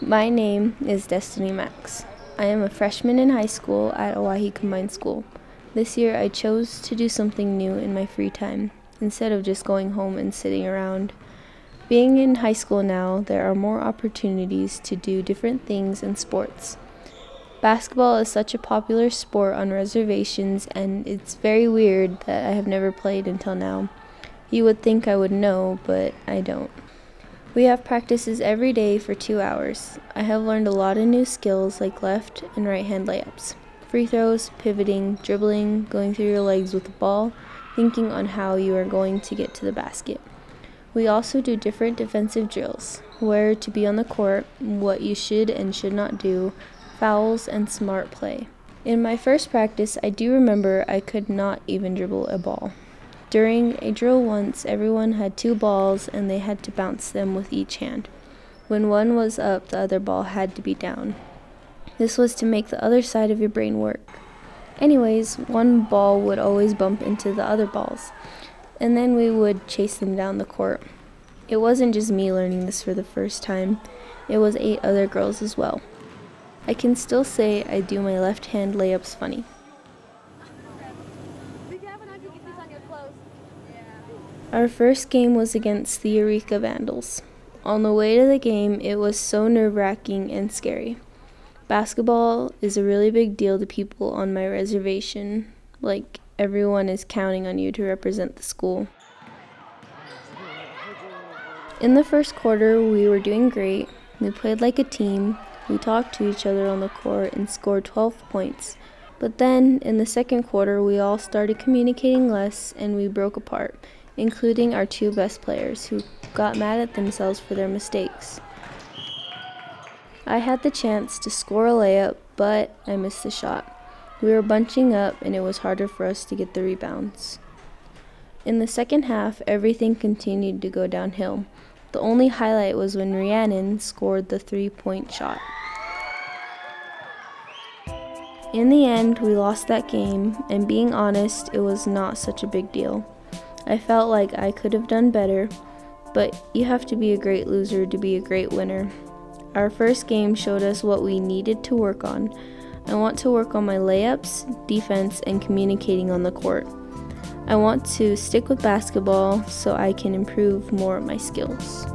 My name is Destiny Max. I am a freshman in high school at Owyhee Combined School. This year I chose to do something new in my free time instead of just going home and sitting around. Being in high school now, there are more opportunities to do different things in sports. Basketball is such a popular sport on reservations, and it's very weird that I have never played until now. You would think I would know, but I don't. We have practices every day for two hours. I have learned a lot of new skills like left and right hand layups, free throws, pivoting, dribbling, going through your legs with the ball, thinking on how you are going to get to the basket. We also do different defensive drills where to be on the court, what you should and should not do, fouls, and smart play. In my first practice, I do remember I could not even dribble a ball. During a drill once, everyone had two balls and they had to bounce them with each hand. When one was up, the other ball had to be down. This was to make the other side of your brain work. Anyways, one ball would always bump into the other balls, and then we would chase them down the court. It wasn't just me learning this for the first time, it was eight other girls as well. I can still say I do my left hand layups funny. Our first game was against the Eureka Vandals. On the way to the game, it was so nerve wracking and scary. Basketball is a really big deal to people on my reservation. Like, everyone is counting on you to represent the school. In the first quarter, we were doing great. We played like a team. We talked to each other on the court and scored 12 points. But then, in the second quarter, we all started communicating less and we broke apart including our two best players, who got mad at themselves for their mistakes. I had the chance to score a layup, but I missed the shot. We were bunching up, and it was harder for us to get the rebounds. In the second half, everything continued to go downhill. The only highlight was when Rhiannon scored the three point shot. In the end, we lost that game, and being honest, it was not such a big deal. I felt like I could have done better, but you have to be a great loser to be a great winner. Our first game showed us what we needed to work on. I want to work on my layups, defense, and communicating on the court. I want to stick with basketball so I can improve more of my skills.